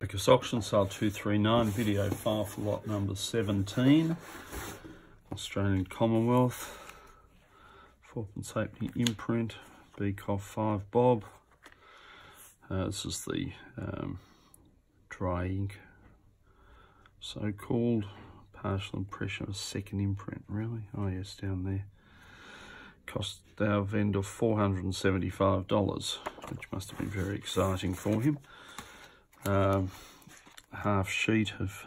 Abacus auction sale 239, video file for lot number 17, Australian Commonwealth, Fourpence Halfpenny imprint, BCOF 5 Bob. Uh, this is the um, dry ink, so called partial impression of second imprint, really? Oh yes, down there. Cost our vendor $475, which must have been very exciting for him um, half sheet of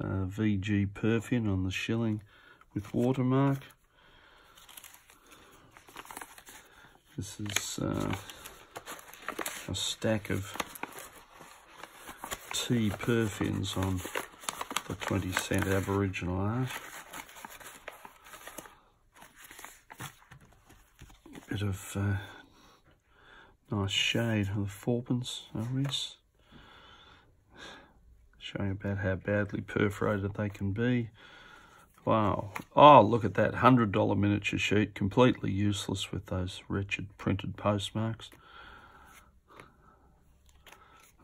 uh, VG Perfin on the shilling with watermark. This is uh, a stack of T Perfins on the 20 cent Aboriginal art. Bit of uh, nice shade of the fourpence, I guess showing about how badly perforated they can be. Wow. Oh, look at that $100 miniature sheet, completely useless with those wretched printed postmarks.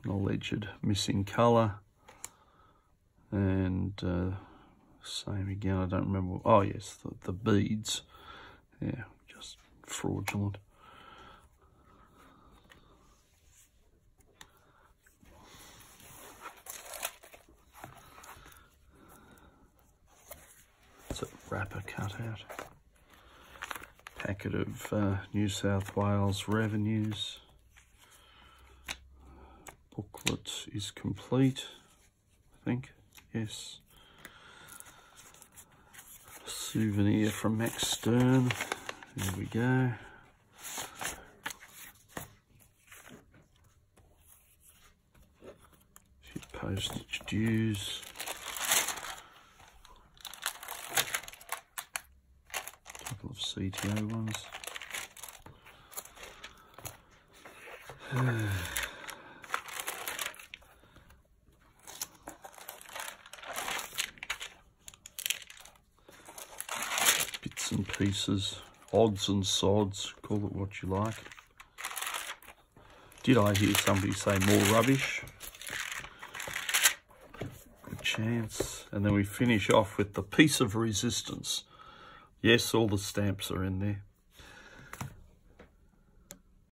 An alleged missing colour. And uh, same again, I don't remember. Oh, yes, the, the beads. Yeah, just fraudulent. Wrapper cut out. Packet of uh, New South Wales revenues. Booklet is complete, I think, yes. Souvenir from Max Stern, there we go. Postage dues. couple of CTO ones. Bits and pieces, odds and sods, call it what you like. Did I hear somebody say more rubbish? Good chance. And then we finish off with the piece of resistance. Yes, all the stamps are in there.